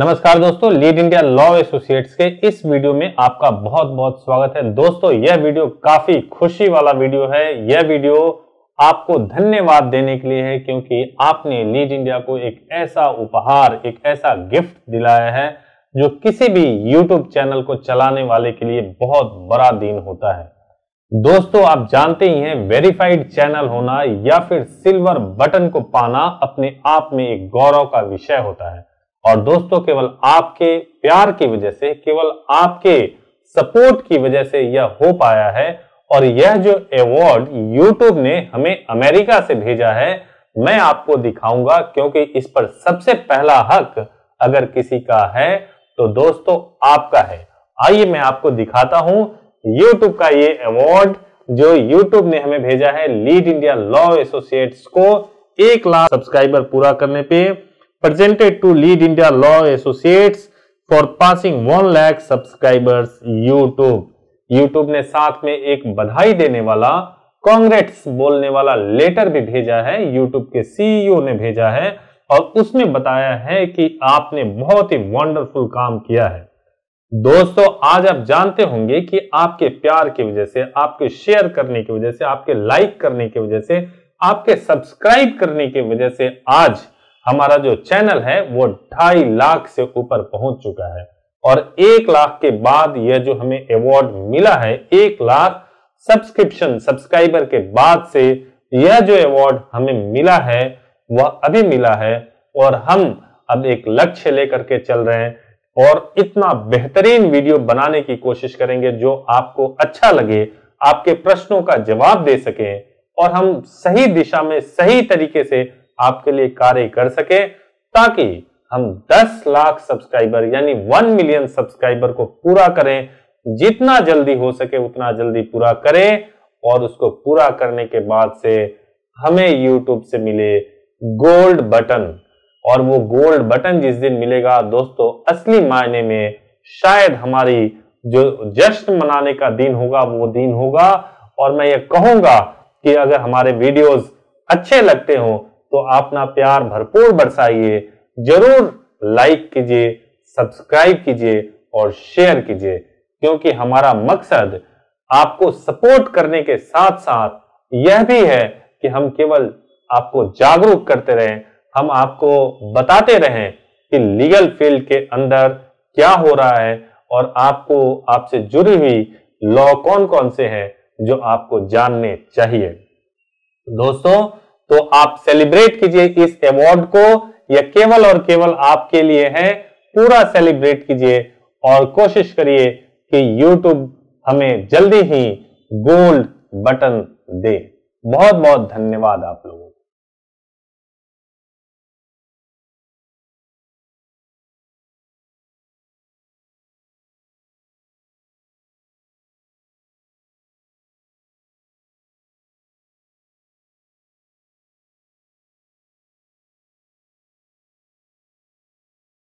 नमस्कार दोस्तों, lead India law associates के इस वीडियो में आपका बहुत बहुत स्वागत है। दोस्तों, यह वीडियो काफ़ी खुशी वाला वीडियो है। यह वीडियो आपको धन्यवाद देने के लिए है क्योंकि आपने लीड इंडिया को एक ऐसा उपहार, एक ऐसा गिफ्ट दिलाया है जो किसी भी यूट्यूब चैनल को चलाने वाले के लिए बहुत बड़ा दिन होता है। दोस्तों, आप जानते ही हैं, वेरीफाइड चैनल होना या फिर सिल्वर बटन को पाना अपने आप में एक गौरव का विषय होता है। और दोस्तों, केवल आपके प्यार की वजह से, केवल आपके सपोर्ट की वजह से यह हो पाया है। और यह जो अवार्ड यूट्यूब ने हमें अमेरिका से भेजा है, मैं आपको दिखाऊँगा, क्योंकि इस पर सबसे पहला हक अगर किसी का है तो दोस्तों, आपका है। आइए मैं आपको दिखाता हूँ यूट्यूब का ये अवार्ड जो यूट्यूब ने हमें भेजा है। लीड इंडिया लॉ एसोसिएट्स को एक लाख सब्सक्राइबर पूरा करने पे presented to Lead India Law Associates for passing 1 lakh subscribers YouTube. YouTube ने साथ में एक बधाई देने वाला कांग्रेट्स बोलने वाला लेटर भी भेजा है YouTube के सीईओ ने भेजा है और उसमें बताया है कि आपने बहुत ही वंडरफुल काम किया है दोस्तों, आज आप जानते होंगे कि आपके प्यार की वजह से, आपके शेयर करने की वजह से, आपके लाइक करने की वजह से, आपके सब्सक्राइब करने की वजह से आज हमारा जो चैनल है, वो ढाई लाख से ऊपर पहुँच चुका है। और एक लाख के बाद यह जो हमें अवार्ड मिला है, एक लाख सब्सक्रिप्शन सब्सक्राइबर के बाद से यह जो अवार्ड हमें मिला है, वह अभी मिला है। और हम अब एक लक्ष्य लेकर के चल रहे हैं और इतना बेहतरीन वीडियो बनाने की कोशिश करेंगे जो आपको अच्छा लगे, आपके प्रश्नों का जवाब दे सके और हम सही दिशा में सही तरीके से आपके लिए कार्य कर सके ताकि हम 10 लाख सब्सक्राइबर यानी 1 मिलियन सब्सक्राइबर को पूरा करें। जितना जल्दी हो सके उतना जल्दी पूरा करें और उसको पूरा करने के बाद से हमें YouTube से मिले गोल्ड बटन और वो गोल्ड बटन जिस दिन मिलेगा, दोस्तों, असली मायने में शायद हमारी जो जश्न मनाने का दिन होगा, वो दिन होगा। और मैं ये कहूँगा कि अगर हमारे वीडियोस अच्छे लगते हो तो अपना प्यार भरपूर बरसाइए। ज़रूर लाइक कीजिए सब्सक्राइब कीजिए और शेयर कीजिए, क्योंकि हमारा मकसद आपको सपोर्ट करने के साथ साथ यह भी है कि हम केवल आपको जागरूक करते रहें, हम आपको बताते रहें कि लीगल फ़ील्ड के अंदर क्या हो रहा है और आपको आपसे जुड़ी हुई लॉ कौन कौन से हैं जो आपको जानने चाहिए। दोस्तों तो आप सेलिब्रेट कीजिए इस अवार्ड को यह केवल और केवल आपके लिए है। पूरा सेलिब्रेट कीजिए और कोशिश करिए कि YouTube हमें जल्दी ही गोल्ड बटन दे। बहुत बहुत धन्यवाद आप लोगों